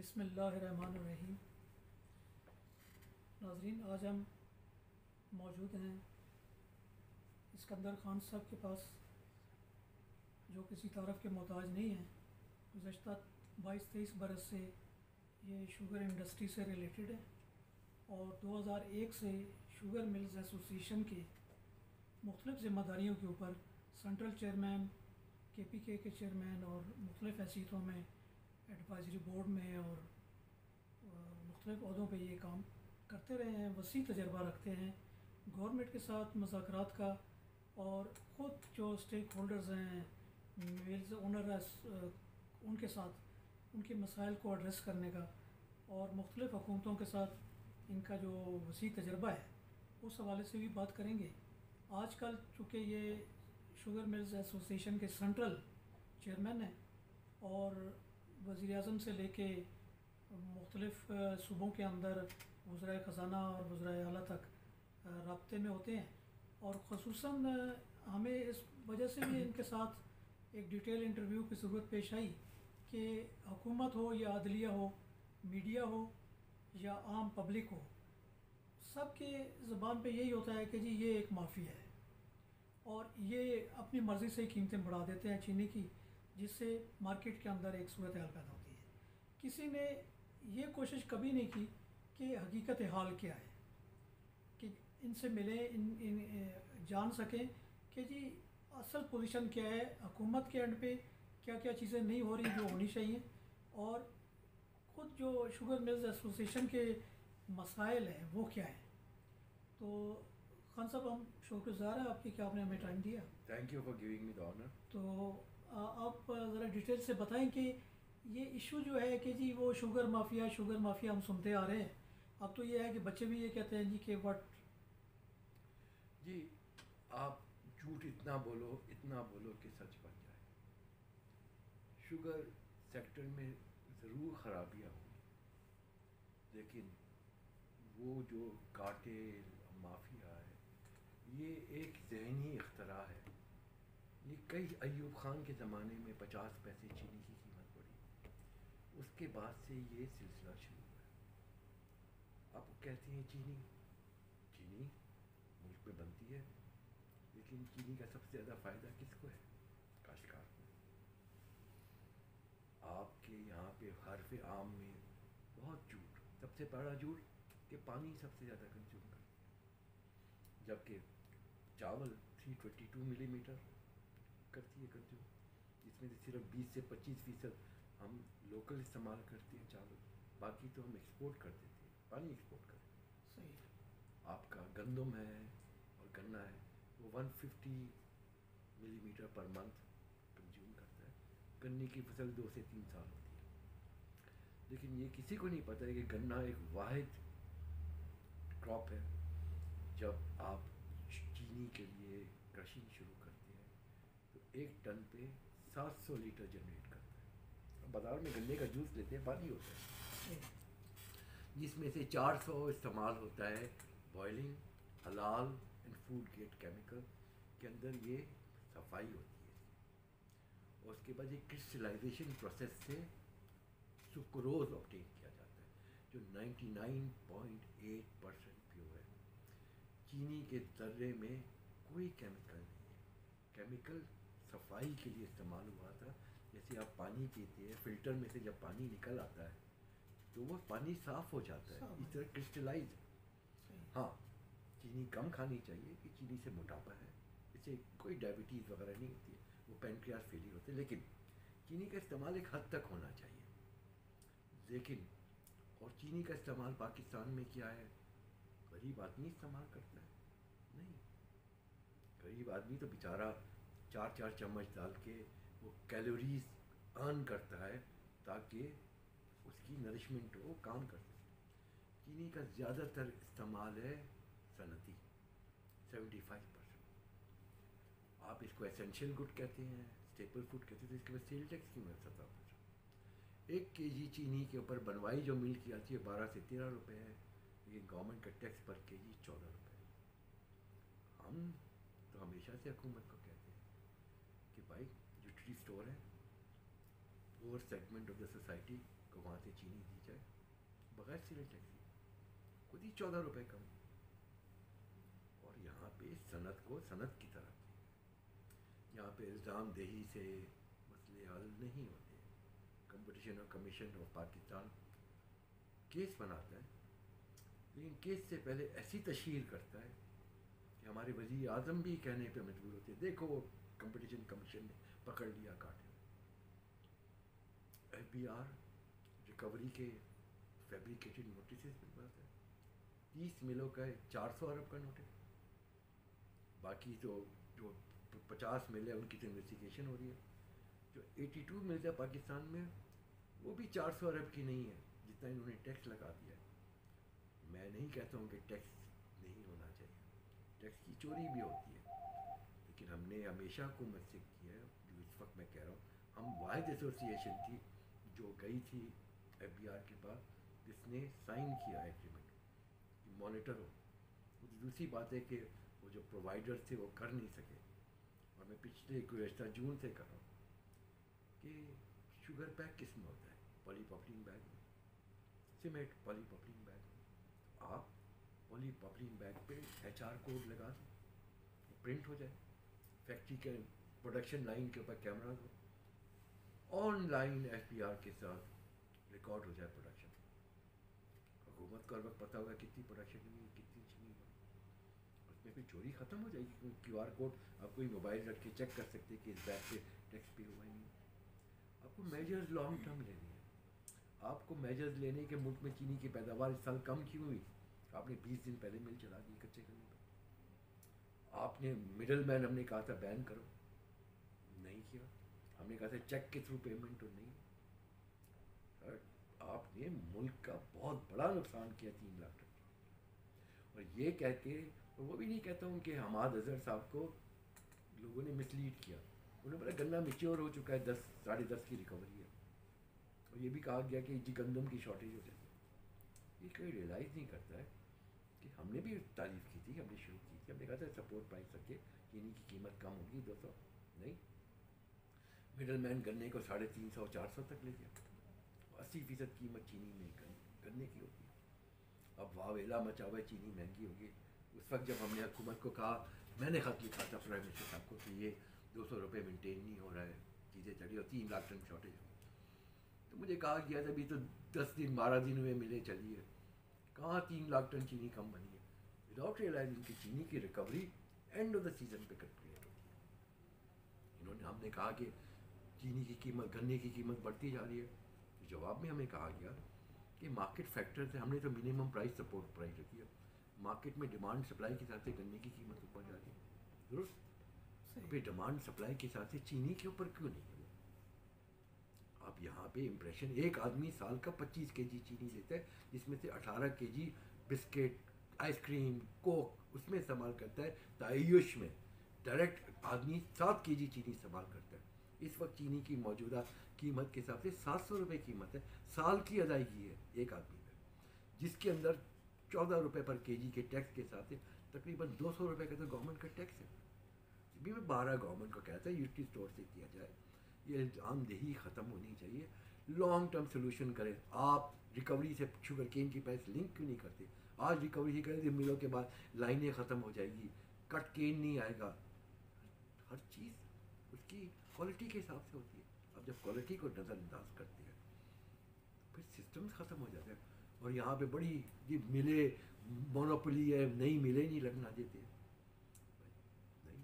बिसमीम नाजरीन, आज हम मौजूद हैं इसकंदर ख़ान साहब के पास, जो किसी तारफ़ के मोहताज नहीं हैं। गुज्त बाईस तेईस बरस से ये शुगर इंडस्ट्री से रिलेटेड है और 2001 से शुगर मिल्स एसोसिएशन के मुख्तलिफ़ ज़िम्मेदारियों के ऊपर सेंट्रल चेयरमैन के पी के के चेयरमैन और मुख्तलिफ़ हैसीतों में एडवाइजरी बोर्ड में और मुख्तलिफ़ पर ये काम करते रहे हैं वसी तजर्बा रखते हैं, गवर्नमेंट के साथ मज़ाक का और ख़ुद जो स्टेक होल्डर्स हैं, मिल्स ओनर उनके साथ, उनके मसाइल को एड्रेस करने का और मुख्तलिफ़ हुकूमतों के साथ इनका जो वसी तजर्बा है, उस हवाले से भी बात करेंगे। आजकल चूँकि ये शुगर मिल्स एसोसिएशन के सेंट्रल चेयरमैन हैं और वज़ी अजम से लेके मुख्तलिफ़ सूबों के अंदर वज्रा ख़जाना और वज्रा अला तक रबते में होते हैं। और खसूस हमें इस वजह से भी इनके साथ एक डिटेल इंटरव्यू की ज़रूरत पेश आई कि हुकूमत हो या अदलिया हो, मीडिया हो या आम पब्लिक हो सब के ज़बान पे यही होता है कि जी, ये एक माफ़िया है। और ये अपनी मर्ज़ी से ही कीमतें बढ़ा देते हैं चीनी की। जिससे मार्केट के अंदर एक सूरत हाल पैदा होती है। किसी ने ये कोशिश कभी नहीं की कि हकीकत हाल क्या है कि इनसे मिलें इन, इन जान सकें कि जी असल पोजीशन क्या है हुकूमत के एंड पे क्या क्या चीज़ें नहीं हो रही जो होनी चाहिए और ख़ुद जो शुगर मिल्स एसोसिएशन के मसाइल हैं वो क्या है। तो खान साहब हम शुक्रगुजार हैं आपकी क्या आपने हमें टाइम दिया। Thank you for giving me the honour तो आप ज़रा डिटेल से बताएँ कि ये इशू जो है कि जी वो शुगर माफिया शुगर माफिया हम सुनते आ रहे हैं। अब तो ये है कि बच्चे भी ये कहते हैं जी कि वट जी, आप झूठ इतना बोलो इतना बोलो कि सच बन जाए। शुगर सेक्टर में ज़रूर खराबियाँ होंगी। लेकिन वो जो काटे माफिया है, ये एक जहनी अख्तरा है। कई अयूब ख़ान के ज़माने में पचास पैसे चीनी की कीमत पड़ी उसके बाद से ये सिलसिला शुरू हुआ। अब कहते हैं चीनी। चीनी मुल्क में बनती है, लेकिन चीनी का सबसे ज़्यादा फ़ायदा किसको है? काश्तकार को। आपके यहाँ पे हरफ आम में बहुत झूठ सबसे बड़ा झूठ कि पानी सबसे ज़्यादा कंज्यूम करती है। जबकि चावल 322 मिलीमीटर करती है कंज्यूम जिसमें से सिर्फ़ 20 से 25 फ़ीसद हम लोकल इस्तेमाल करते हैं चावल बाकी तो हम एक्सपोर्ट कर देते हैं पानी एक्सपोर्ट करते सही। आपका गंदम है और गन्ना है वो 150 मिलीमीटर पर मंथ कंज्यूम करता है। गन्ने की फ़सल दो से तीन साल होती है। लेकिन ये किसी को नहीं पता है कि गन्ना एक वाद क्रॉप है। जब आप चीनी के लिए क्रशिंग शुरू एक टन पे 700 लीटर जनरेट करता है। बाज़ार में गन्ने का जूस लेते हैं, पानी होता है। जिसमें से 400 इस्तेमाल होता है बॉइलिंग हलाल एंड फ़ूड गेट केमिकल के अंदर ये सफ़ाई होती है। और उसके बाद ये क्रिस्टलाइजेशन प्रोसेस से सुक्रोज ऑप्टेन किया जाता है, जो 99.8 परसेंट प्योर है। चीनी के दर्रे में कोई केमिकल नहीं है। केमिकल सफ़ाई के लिए इस्तेमाल हुआ था। जैसे आप पानी पीते हैं फ़िल्टर में से जब पानी निकल आता है तो वो पानी साफ़ हो जाता है। इस तरह क्रिस्टलाइज हाँ चीनी कम खानी चाहिए कि चीनी से मोटापा है। इससे कोई डायबिटीज़ वगैरह नहीं होती है। वो पेनक्रियाज फेलियर होते लेकिन चीनी का इस्तेमाल एक हद तक होना चाहिए। लेकिन और चीनी का इस्तेमाल पाकिस्तान में क्या है? गरीब आदमी इस्तेमाल करता है। नहीं। गरीब आदमी तो बेचारा चार चार चम्मच डाल के वो कैलोरीज अर्न करता है ताकि उसकी नरिशमेंट हो काम कर सके। चीनी का ज़्यादातर इस्तेमाल है सनती सेवेंटी फाइव परसेंट आप इसको एसेंशियल गुड कहते हैं स्टेपल फ़ूड कहते हैं तो इसके बाद सेल टैक्स की मदद सत्रह परसेंट एक के जी चीनी के ऊपर बनवाई जो मिल की आती है बारह से तेरह रुपये है, लेकिन गवर्नमेंट का टैक्स पर के जी चौदह रुपये हम तो हमेशा से हुकूमत को भाई, जो ट्री स्टोर है poor segment of the society को वहाँ से चीनी दी जाए, बगैर सीरियल टैक्स खुद ही चौदह रुपये कम। और यहाँ पे सनत को सनत की तरफ़ यहाँ पे इल्ज़ाम दही से मसले हल नहीं होते। कंपटीशन और कमीशन ऑफ़ पाकिस्तान केस बनाता है। लेकिन केस से पहले ऐसी तशहर करता है कि हमारे वजी आज़म भी कहने पे मजबूर होते देखो कंपटीशन कमीशन ने पकड़ लिया काटे एफ़ बी आर रिकवरी के फैब्रिकेटेड नोटिस मिल पाता है। तीस मिलों का चार सौ अरब का नोटिस बाकी तो जो पचास मिल है, उनकी तो इन्वेस्टिगेशन हो रही है। जो एटी टू मिल है पाकिस्तान में, वो भी चार सौ अरब की नहीं है, जितना इन्होंने टैक्स लगा दिया है। मैं नहीं कहता हूँ कि टैक्स नहीं होना चाहिए। टैक्स की चोरी भी होती है। हमने हमेशा हुकूमत से किया है इस वक्त मैं कह रहा हूँ। हम वाद एसोसिएशन थी, जो गई थी एफ़ बी आर के पास, जिसने साइन किया एग्रीमेंट कि मॉनिटर हो। दूसरी बात है कि वो जो प्रोवाइडर थे, वो कर नहीं सके। और मैं पिछले गुजशत जून से कर रहा हूँ कि शुगर पैक किसमें होता है? पॉलीपॉपलिन बैग में। सीमेंट पॉलीपॉपलिन बैग में। आप पॉलीपॉपलिन बैग पे एच आर कोड लगा दो प्रिंट हो जाए। फैक्ट्री के प्रोडक्शन लाइन के ऊपर कैमरा हो ऑनलाइन एफ़ के साथ रिकॉर्ड हो जाए प्रोडक्शन हुकूमत को हर वक्त पता होगा कितनी प्रोडक्शन हुई, कितनी चीनी हुई। उसमें फिर चोरी ख़त्म हो जाएगी, क्योंकि क्यू आर कोड आप कोई मोबाइल रख के चेक कर सकते हैं कि इस बैग पे टैक्स पे हुआ नहीं। आपको मेजर्स लॉन्ग टर्म लेने हैं। आपको मेजर्स लेने के मुल्क में चीनी की पैदावार इस साल कम क्यों हुई? आपने बीस दिन पहले मिल चला दी कच्चे गन्ने पर। आपने मिडल मैन हमने कहा था बैन करो। नहीं किया। हमने कहा था चेक के थ्रू पेमेंट तो नहीं। आपने मुल्क का बहुत बड़ा नुकसान किया तीन लाख टन और ये कह के और वो भी नहीं कहता हूँ कि हमाद अजहर साहब को लोगों ने मिसलीड किया। उन्होंने बोला गन्ना मिच्योर हो चुका है दस साढ़े दस की रिकवरी है। और ये भी कहा गया कि जी गंदम की शॉर्टेज हो जाएगी ये कोई रियलाइज़ नहीं करता है कि हमने भी तारीफ़ की थी हमने शुरू की थी हमने था सपोर्ट प्राइस रखे चीनी की कीमत कम होगी दो सौ। नहीं। मिडल मैन गन्ने को साढ़े तीन सौ, चार सौ तक ले गया। अस्सी फ़ीसद कीमत चीनी में गन्ने की होती है अब वावेला मचा हुआ चीनी महँगी होगी। उस वक्त जब हमने हुकूमत को कहा, मैंने ख़त लिखा था प्राइम मिनिस्टर साहब को कि ये दो सौ रुपये मेनटेन नहीं हो रहा है, चीज़ें चढ़ी और तीन लाख टन शॉर्टेज हो तो मुझे कहा गया था, अभी तो दस दिन, बारह दिन हुए, मिले, चलिए। कहाँ तीन लाख टन चीनी कम बनी है? विदाउट रियलाइजिंग कि चीनी की recovery end of the season पे कैलकुलेट होती है। इन्होंने हमने कहा कि चीनी की कीमत गन्ने की कीमत बढ़ती जा रही है। तो जवाब में हमें कहा गया कि मार्केट फैक्टर से हमने तो मिनिमम प्राइस सपोर्ट प्राइस रखी है। मार्केट में डिमांड सप्लाई के साथ से गन्ने की कीमत ऊपर जा रही है। दुरुस्त अभी डिमांड सप्लाई के साथ से चीनी के ऊपर क्यों नहीं है अब यहाँ पे इम्प्रेशन एक आदमी साल का पच्चीस के जी चीनी लेता है जिसमें से अठारह के जी बिस्किट आइसक्रीम, कोक, उसमें इस्तेमाल करता है तयुष में। डायरेक्ट आदमी सात के जी चीनी इस्तेमाल करता है। इस वक्त चीनी की मौजूदा कीमत के हिसाब से सात सौ रुपये कीमत है। साल की अदायगी है एक आदमी पर जिसके अंदर चौदह रुपये पर के जी के टैक्स के हिसाब से तकरीबन दो सौ रुपये का तो गवर्नमेंट का टैक्स है। भी मैं बारह गवर्नमेंट को कहता है, यूटी स्टोर से किया जाए। ये आमदेही ख़त्म होनी चाहिए। लॉन्ग टर्म सोल्यूशन करें। आप रिकवरी से शुगर केन की प्राइस लिंक क्यों नहीं करते? आज रिकवरी ही करें मिलों के बाद लाइनें ख़त्म हो जाएगी। कट केन नहीं आएगा। हर चीज़ उसकी क्वालिटी के हिसाब से होती है। अब जब क्वालिटी को नज़रअंदाज करते हैं, फिर सिस्टम्स ख़त्म हो जाते हैं। और यहाँ पे बड़ी ये मिले मोनोपली है नई मिले, नहीं लगना देते नहीं।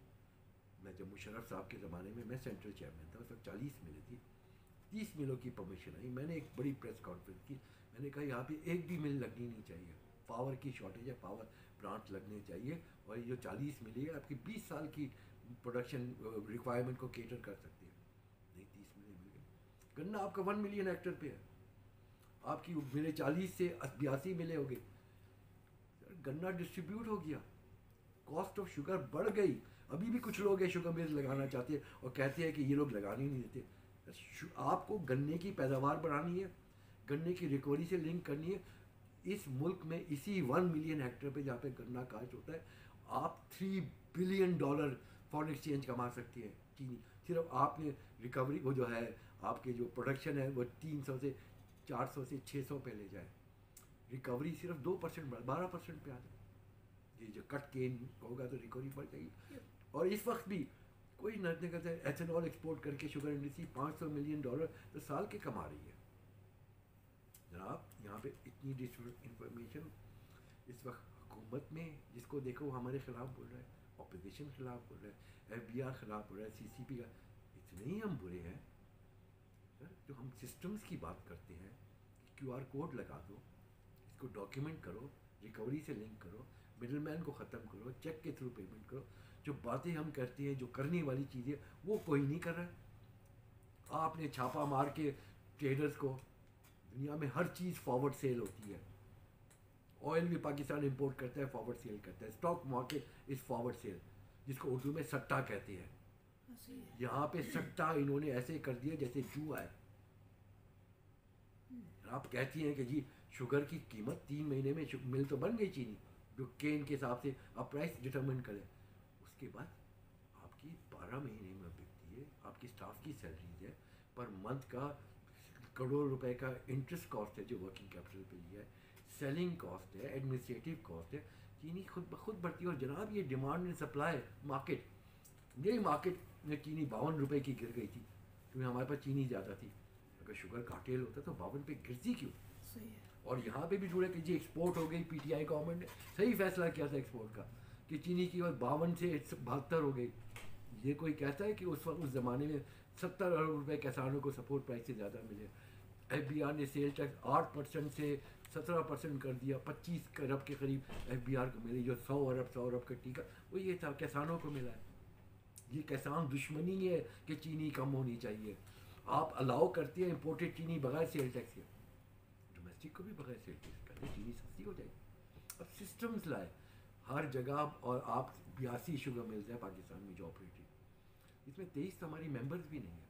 मैं जब मुशरफ साहब के ज़माने में, मैं सेंट्रल चेयरमैन था, उस चालीस मिले थी। तीस मिलों की परमिशन आई। मैंने एक बड़ी प्रेस कॉन्फ्रेंस की। मैंने कहा, यहाँ पे एक भी मिल लगनी नहीं चाहिए। पावर की शॉर्टेज है, पावर प्लांट लगने चाहिए और ये जो चालीस मिली आपकी बीस साल की प्रोडक्शन रिक्वायरमेंट को केटर कर सकती है। गन्ना आपका वन मिलियन हेक्टर पे है। आपकी मिले चालीस से बयासी मिले हो गए गन्ना डिस्ट्रीब्यूट हो गया। कॉस्ट ऑफ़ शुगर बढ़ गई। अभी भी कुछ लोग हैं शुगर मिल लगाना चाहते हैं और कहते हैं कि ये लोग लगाने ही नहीं देते। आपको गन्ने की पैदावार बढ़ानी है। गन्ने की रिकवरी से लिंक करनी है। इस मुल्क में इसी वन मिलियन हेक्टर पे जहाँ पे गन्ना काश होता है आप three billion dollar foreign exchange कमा सकती है। चीनी सिर्फ़ आपने रिकवरी वो जो है आपके जो प्रोडक्शन है वो तीन सौ से चार सौ से छः सौ पे ले जाए। रिकवरी सिर्फ़ दो परसेंट बारह परसेंट पे आ जाए। ये जो कट केन होगा तो रिकवरी बढ़ जाएगी। और इस वक्त भी कोई न कहते हैं एथेनॉल एक्सपोर्ट करके शुगर इंडस्ट्री पाँच सौ मिलियन डॉलर तो साल के कमा रही है। जनाब यहाँ पे इतनी इंफॉर्मेशन इस वक्त हुकूमत में जिसको देखो हमारे ख़िलाफ़ बोल रहा है अपोजिशन खिलाफ बोल रहा है एफ़ बी आर खिलाफ बोल रहा है सी सी पी का, इतने ही हम बुरे हैं, सर, जो हम सिस्टम्स की बात करते हैं क्यू आर कोड लगा दो, इसको डॉक्यूमेंट करो रिकवरी से लिंक करो मिडल मैन को ख़त्म करो चेक के थ्रू पेमेंट करो, जो बातें हम करते हैं, जो करने वाली चीज़ें, वो कोई नहीं कर रहा है। आपने छापा मार के ट्रेडर्स को दुनिया में हर चीज़ फॉरवर्ड सेल होती है। ऑयल भी पाकिस्तान इंपोर्ट करता है फॉरवर्ड सेल करता है। Stock market is forward sale जिसको उर्दू में सट्टा कहते हैं। यहाँ पे सट्टा इन्होंने ऐसे कर दिया जैसे जुआ है आप कहती हैं कि जी शुगर की कीमत तीन महीने में मिल तो बन गई चीनी। जो केन के हिसाब से आप प्राइस डिटरमिन करें। उसके बाद आपकी बारह महीने में बिकती है आपकी स्टाफ की सैलरीज है। पर मंथ का करोड़ रुपए का इंटरेस्ट कॉस्ट है जो वर्किंग कैपिटल पे लिया है सेलिंग कॉस्ट है एडमिनिस्ट्रेटिव कॉस्ट है चीनी खुद ब खुद बढ़ती है और जनाब ये डिमांड एंड सप्लाई मार्केट यही मार्केट में चीनी बावन रुपए की गिर गई थी क्योंकि हमारे पास चीनी ज़्यादा थी। अगर शुगर काटेल होता तो बावन पे गिरती क्यों? सही है। और यहाँ पे भी जुड़े कि जी एक्सपोर्ट हो गई पीटीआई गवर्नमेंट ने सही फैसला किया था एक्सपोर्ट का कि चीनी की बावन से बहत्तर हो गई। ये कोई कहता है कि उस वक्त उस ज़माने में सत्तर अरब रुपए किसानों को सपोर्ट प्राइस से ज़्यादा मिले। एफ़ बी आर ने सेल टैक्स आठ परसेंट से सत्रह परसेंट कर दिया, पच्चीस अरब के करीब एफ़ बी आर को मिली, जो सौ अरब सौ अरब का टीका, वो ये था, किसानों को मिला है। ये किसान दुश्मनी है कि चीनी कम होनी चाहिए। आप अलाउ करती है इम्पोर्टेड चीनी बगैर सेल टैक्स के। डोमेस्टिक को भी बगैर सेल टैक्स करते चीनी सस्ती हो जाएगी। अब सिस्टम्स लाए। हर जगह और आप, बयासी शुगर मिल्स हैं, पाकिस्तान में जो ऑपरेटिव इसमें तेईस हमारी मेंबर्स भी नहीं है।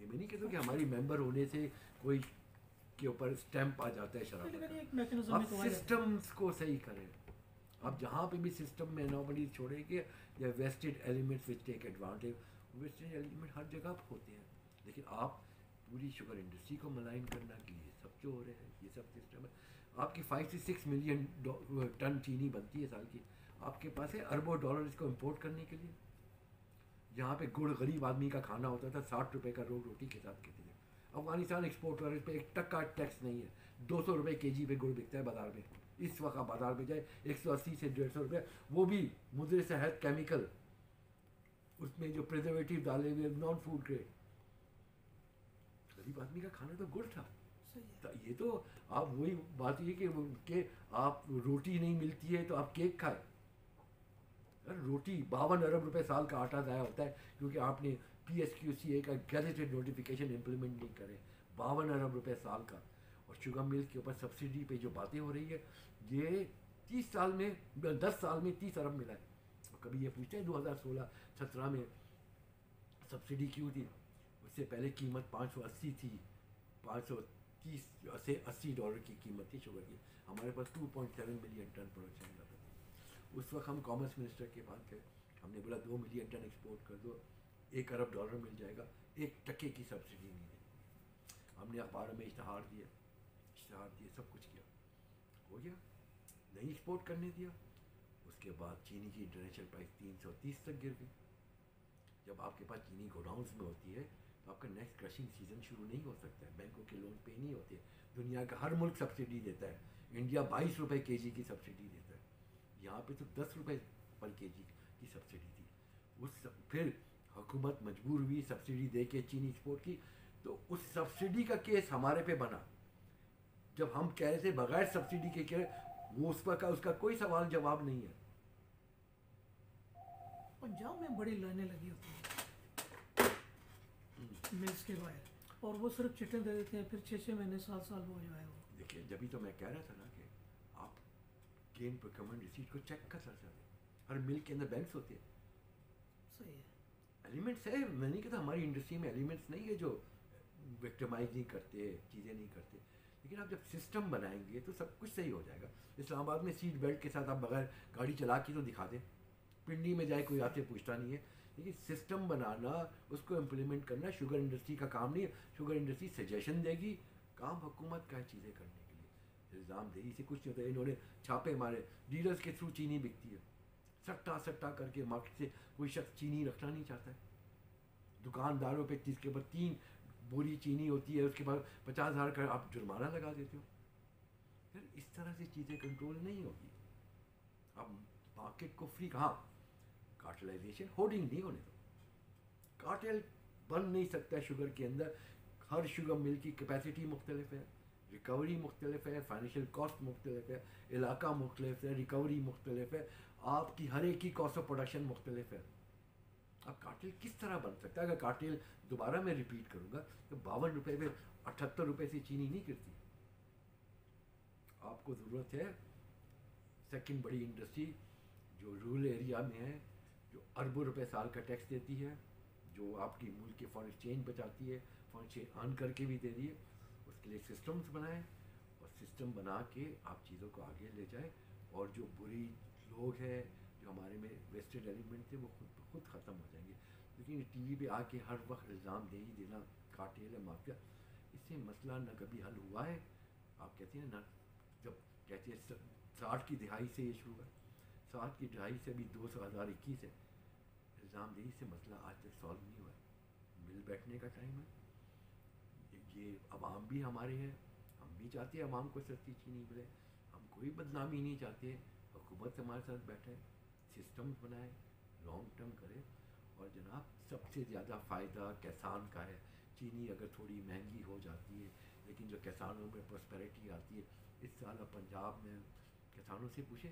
ये मैं नहीं कहता कि हमारी मेंबर होने से कोई के ऊपर स्टैंप आ जाता है शराब आप सिस्टम्स को सही करें। आप जहाँ पे भी सिस्टम में नॉर्मली छोड़ेंगे या vested elements which take advantage vested element हर जगह होते हैं। लेकिन आप पूरी शुगर इंडस्ट्री को मलाइन करना कि ये सब जो हो रहे हैं ये सब सिस्टम है। आपकी फाइव से सिक्स मिलियन टन चीनी बनती है साल की। आपके पास है अरबों डॉलर इसको इम्पोर्ट करने के लिए। यहाँ पे गुड़ गरीब आदमी का खाना होता था साठ रुपये का रोग रोटी के साथ कहते थे। अफ़गानिस्तान एक्सपोर्ट वाले पे एक टक्का टैक्स नहीं है। दो सौ रुपये के जी पे गुड़ बिकता है बाज़ार में। इस वक्त आप बाज़ार में जाए एक सौ अस्सी से डेढ़ सौ रुपये वो भी मुद्रे से है केमिकल उसमें जो प्रिजर्वेटिव डाले हुए नॉन फ़ूड ग्रेड गरीब आदमी का खाना तो गुड़ था। तो ये तो आप वही बात ये कि, कि आप रोटी नहीं मिलती है तो आप केक खाए। रोटी बावन अरब रुपए साल का आटा ज़ाया होता है, क्योंकि आपने P S Q C A का गैजेटेड नोटिफिकेशन इम्प्लीमेंट नहीं करे, बावन अरब रुपए साल का। और शुगर मिल के ऊपर सब्सिडी पे जो बातें हो रही है, ये तीस साल में, दस साल में तीस अरब मिला है। कभी ये पूछते हैं दो हज़ार सोलह सत्रह में सब्सिडी क्यों थी? उससे पहले कीमत पाँच सौ अस्सी थी, पाँच सौ तीस से अस्सी डॉलर की कीमत थी शुगर की। हमारे पास two point seven million ton production था। उस वक्त हम कॉमर्स मिनिस्टर के पास गए। हमने बोला, दो मिलियन टन एक्सपोर्ट कर दो, एक अरब डॉलर मिल जाएगा, एक टके की सब्सिडी नहीं देगी हमने अखबार में इश्तहार दिया, इश्तहार दिए सब कुछ किया। हो गया। नहीं एक्सपोर्ट करने दिया। उसके बाद चीनी की इंटरनेशनल प्राइस तीन सौ तीस तक गिर गई। जब आपके पास चीनी गोडाउंस में होती है तो आपका नेक्स्ट क्रशिंग सीज़न शुरू नहीं हो सकता है। बैंकों के लोन पे नहीं होते। दुनिया का हर मुल्क सब्सिडी देता है। इंडिया बाईस रुपये के जी की सब्सिडी देता है। यहाँ पे तो दस रुपये पर के जी की सब्सिडी थी। उस फिर हुकूमत मजबूर हुई सब्सिडी दे के चीनी एक्सपोर्ट की तो उस सब्सिडी का केस हमारे पे बना। जब हम कह रहे थे बगैर सब्सिडी के कह वो उस पर का उसका कोई सवाल जवाब नहीं है। पंजाब में बड़ी लाइनें लगी होती हैं मिल्स के बाहर और वो सिर्फ़ चिट्टे दे देते हैं फिर छः छः महीने सात साल हो जाए वो। देखिए जब तो मैं कह रहा था ना गेन प्रोक्योरमेंट रिसीट को चेक कर सकते हर मिल के अंदर बैंक्स होते हैं। सही है। एलिमेंट्स है मैं नहीं कहता हमारी इंडस्ट्री में एलिमेंट्स नहीं है जो विक्टमाइज नहीं करते चीज़ें नहीं करते। लेकिन आप जब सिस्टम बनाएँगे तो सब कुछ सही हो जाएगा। इस्लामाबाद में सीट बेल्ट के साथ आप बगैर गाड़ी चला के तो दिखा दें। पिंडी में जाए कोई आपसे पूछता नहीं है। लेकिन सिस्टम बनाना उसको इम्प्लीमेंट करना शुगर इंडस्ट्री का काम नहीं है। शुगर इंडस्ट्री सजेशन देगी काम हुकूमत का है चीज़ें करने। इल्ज़ाम देही से कुछ नहीं होता। इन्होंने छापे मारे। डीलर्स के थ्रू चीनी बिकती है। सट्टा सट्टा करके मार्केट से कोई शख्स चीनी रखना नहीं चाहता है। दुकानदारों पे जिसके ऊपर तीन बोरी चीनी होती है, उसके बाद पचास हज़ार का आप जुर्माना लगा देते हो। फिर इस तरह से चीज़ें कंट्रोल नहीं होगी अब मार्केट को फ्री कहाँ? कार्टलाइजेशन होर्डिंग नहीं होने दो। कार्टेल बन नहीं सकता शुगर के अंदर। हर शुगर मिल की कैपेसिटी मुख्तलिफ़ है। रिकवरी मुख्तलिफ़ है फाइनेंशियल कॉस्ट मुख्तलिफ़ है, इलाका मुख्तलिफ़ है रिकवरी मुख्तलिफ़ है, आपकी हर एक की कॉस्ट ऑफ़ प्रोडक्शन मुख्तलिफ़ है। अब कार्टेल किस तरह बन सकता है? अगर कार्टेल दोबारा मैं रिपीट करूँगा तो बावन रुपये में अठहत्तर रुपये से चीनी नहीं गिरती। आपको ज़रूरत है सेकंड बड़ी इंडस्ट्री जो रूरल एरिया में है, जो अरबों रुपए साल का टैक्स देती है, जो आपकी मुल्क के फॉरेन एक्सचेंज बचाती है फॉरेन एक्सचेंज अर्न करके भी दे रही है। उसके लिए सिस्टम्स बनाएँ और सिस्टम बना के आप चीज़ों को आगे ले जाएँ और जो बुरी लोग हैं, जो हमारे में वेस्टेड एलिमेंट थे, वो खुद खुद ख़त्म हो जाएँगे। लेकिन टी वी पर आके हर वक्त इल्ज़ाम दे ही देना, काटेल है माफिया। इससे मसला न कभी हल हुआ है। आप कहते हैं ना, जब कहते हैं साठ की दिहाई से ये शुरू हुआ। साठ की दिहाई से अभी दो सौ हज़ार इक्कीस है। इल्ज़ाम दही से मसला आज तक सॉल्व नहीं हुआ मिल बैठने का टाइम है। ये अवाम भी हमारे हैं, हम भी चाहते हैं अवाम को सस्ती चीनी मिले। हम कोई बदनामी नहीं चाहते। हुकूमत हमारे साथ बैठे, सिस्टम्स बनाए लॉन्ग टर्म करें। और जनाब, सबसे ज़्यादा फ़ायदा किसान का है। चीनी अगर थोड़ी महँगी हो जाती है, लेकिन जो किसानों में प्रॉस्पेरिटी आती है, इस साल अब पंजाब में किसानों से पूछे,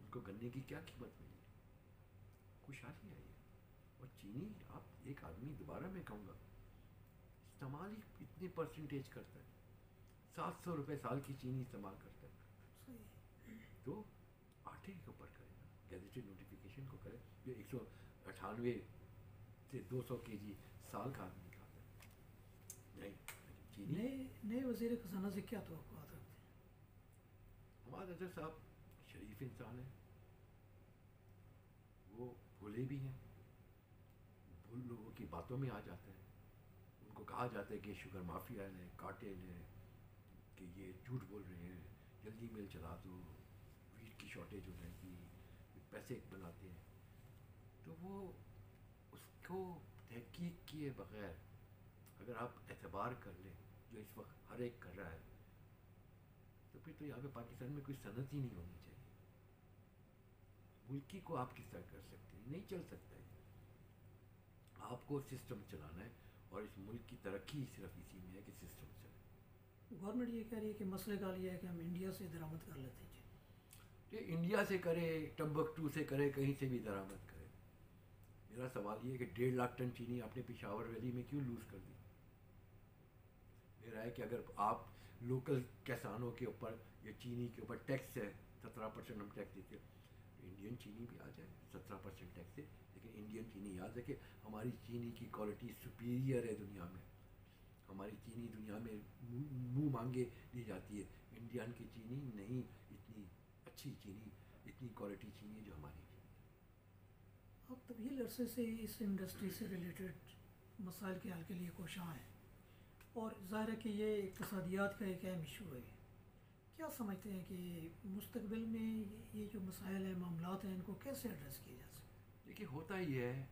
उनको गन्ने की क्या कीमत मिली? खुशहाली आई है। और चीनी, आप एक आदमी दोबारा मैं कहूँगा इस्तेमाल ही इतने परसेंटेज करता है। सात सौ रुपये साल की चीनी इस्तेमाल करता है। तो आटे के ऊपर करेगा गैजेटेड नोटिफिकेशन को करे। जो एक सौ अठानवे से दो सौ के जी साल का आदमी खाता है। नहीं चीनी। नए नए वज़ीर खजाना से क्या तो रखते हैं? हमारे अजहर साहब शरीफ इंसान है। वो भूले भी हैं। भूल लोगों की बातों में आ जाते हैं। उनको कहा जाता है कि शुगर माफिया है काटेल है कि ये झूठ बोल रहे हैं, जल्दी मिल चला दो, वीट की शॉर्टेज हो जाएगी पैसे बनाते हैं। तो वो उसको तहकीक किए बगैर अगर आप एतबार कर लें, जो इस वक्त हर एक कर रहा है तो फिर तो यहाँ पे पाकिस्तान में कोई सनत ही नहीं होनी चाहिए। मुल्की को आप किस तरह कर सकते हैं? नहीं चल सकता है। आपको सिस्टम चलाना है। और इस मुल्क की तरक्की सिर्फ़ इसी में है कि सिस्टम चले। गवर्नमेंट ये कह रही है कि मसले का ये है कि हम इंडिया से दरामद कर लेते हैं। ये इंडिया से करे टम्बकटू से करे कहीं से भी दरामद करे। मेरा सवाल ये है कि डेढ़ लाख टन चीनी आपने पिशावर वैली में क्यों लूज़ कर दी? मेरा है कि अगर आप लोकल किसानों के ऊपर या चीनी के ऊपर टैक्स है सत्रह परसेंट हम टैक्स देते हैं इंडियन चीनी भी आ जाए, सत्रह परसेंट टैक्स से। लेकिन इंडियन चीनी याद रखे हमारी चीनी की क्वालिटी सुपीरियर है दुनिया में। हमारी चीनी दुनिया में मुँह मांगे दी जाती है। इंडियन की चीनी नहीं, इतनी अच्छी चीनी, इतनी क्वालिटी चीनी जो हमारी चीनी आप तवील अरसे से इस इंडस्ट्री से रिलेटेड मसाइल के हल के लिए कोशां हैं और ज़ाहिर है कि ये इकतसादियात का एक अहम इशू है। क्या समझते हैं कि मुस्तबिल में ये जो मसाइल है मामला हैं, इनको कैसे एड्रेस किया जा सकता देखिए, होता ही है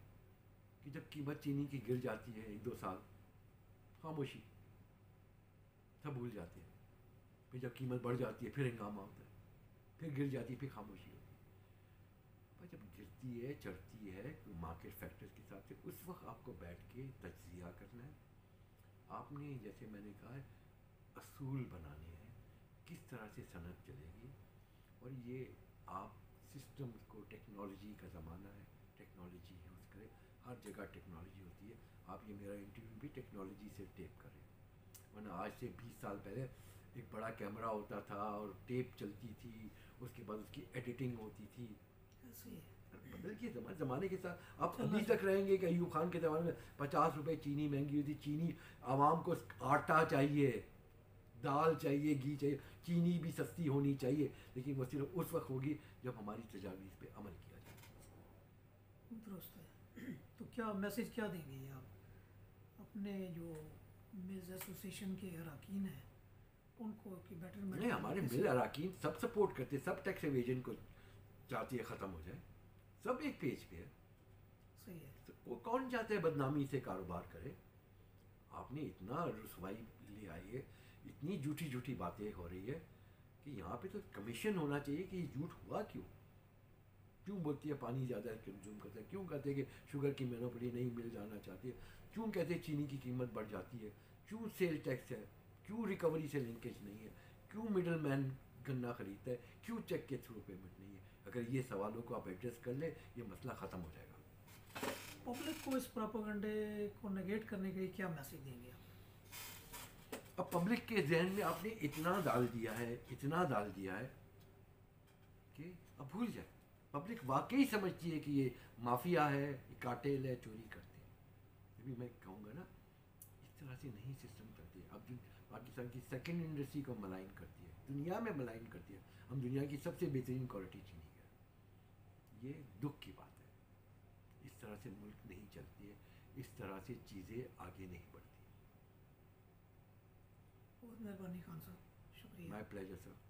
कि जब कीमत चीनी की गिर जाती है एक दो साल, खामोशी, सब भूल जाते हैं। फिर जब कीमत बढ़ जाती है, फिर हंगामा होता है। फिर गिर जाती है, फिर खामोशी होती है। पर जब गिरती है, चढ़ती है मार्केट फैक्टर्स के हिसाब से, उस वक्त आपको बैठ के तजिया करना है। आपने, जैसे मैंने कहा, असूल बनाने किस तरह से सनत चलेगी? और ये आप सिस्टम को टेक्नोलॉजी का ज़माना है टेक्नोलॉजी यूज़ करें। हर जगह टेक्नोलॉजी होती है। आप ये मेरा इंटरव्यू भी टेक्नोलॉजी से टेप करें। वरना आज से बीस साल पहले एक बड़ा कैमरा होता था और टेप चलती थी उसके बाद उसकी एडिटिंग होती थी। बदल के ज़माने के साथ। आप अभी तक रहेंगे कि अयूब खान के ज़माने में पचास रुपये चीनी महँगी होती चीनी आवाम को आटा चाहिए। दाल चाहिए घी चाहिए चीनी भी सस्ती होनी चाहिए लेकिन वो सिर्फ़ उस वक्त होगी जब हमारी तजावीज़ पे अमल किया जाए। दुरुस्त है। तो क्या मैसेज क्या देंगे आप? अपने जो मिल्स एसोसिएशन के अरकान हैं उनको कि बेटरमेंट नहीं हमारे मिल अरकान सब सपोर्ट करते सब टैक्स एवेजन को चाहती है ख़त्म हो जाए। सब एक पेज पे है। सही है। तो वो कौन चाहते हैं बदनामी से कारोबार करे? आपने इतना रसवाई ले आई है इतनी झूठी झूठी बातें हो रही है कि यहाँ पे तो कमीशन होना चाहिए कि ये झूठ हुआ क्यों? क्यों बोलती है पानी ज़्यादा कंज्यूम करता है? क्यों कहते हैं कि शुगर की मोनोपोली नहीं मिल जाना चाहती है? क्यों कहते हैं चीनी की कीमत बढ़ जाती है? क्यों सेल टैक्स है? क्यों रिकवरी से लिंकेज नहीं है? क्यों मिडल मैन गन्ना खरीदता है? क्यों चेक के थ्रू पेमेंट नहीं है? अगर ये सवालों को आप एड्रेस कर ले, ये मसला ख़त्म हो जाएगा। पब्लिक को इस प्रोपोगंडे को नेगेट करने के लिए क्या मैसेज देंगे आप? अब पब्लिक के जहन में आपने इतना डाल दिया है, इतना डाल दिया है कि अब भूल जाए। पब्लिक वाकई समझती है कि ये माफिया है, ये कार्टेल है, चोरी करते हैं। अभी मैं कहूँगा ना, इस तरह से नहीं सिस्टम करती है। अब पाकिस्तान की सेकेंड इंडस्ट्री को मलाइन करती है। दुनिया में मलाइन करती है। हम दुनिया की सबसे बेहतरीन क्वालिटी चीनी का ये दुख की बात है। इस तरह से मुल्क नहीं चलती है। इस तरह से चीज़ें आगे नहीं बहुत मेहरबानी खान साहब शुक्रिया my pleasure sir thank you sir